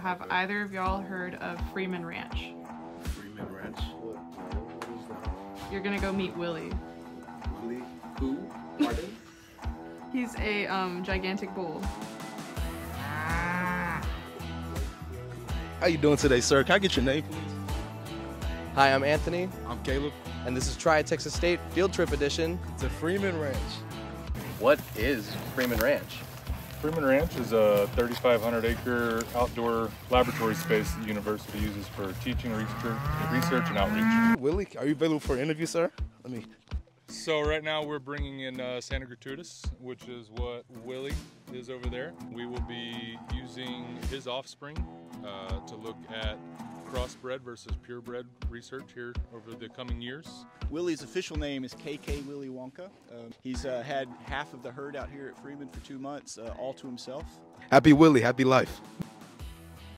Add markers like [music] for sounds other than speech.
Have either of y'all heard of Freeman Ranch? Freeman Ranch. What? What is that? You're gonna go meet Willie. Willie? Who? Pardon? [laughs] He's a um, gigantic bull. How you doing today, sir? Can I get your name, please? Hi, I'm Anthony, I'm Caleb. and this is Try Texas State Field Trip Edition. It's a Freeman Ranch. What is Freeman Ranch? Freeman Ranch is a 3,500 acre outdoor laboratory space that the university uses for teaching, research, research and outreach. Willie, are you available for an interview, sir? Let me. So right now we're bringing in uh, Santa Gertrudis, which is what Willie is over there. We will be using his offspring uh, to look at crossbred versus purebred research here over the coming years. Willie's official name is KK Willie Wonka. Uh, he's uh, had half of the herd out here at Freeman for two months, uh, all to himself. Happy Willie, happy life.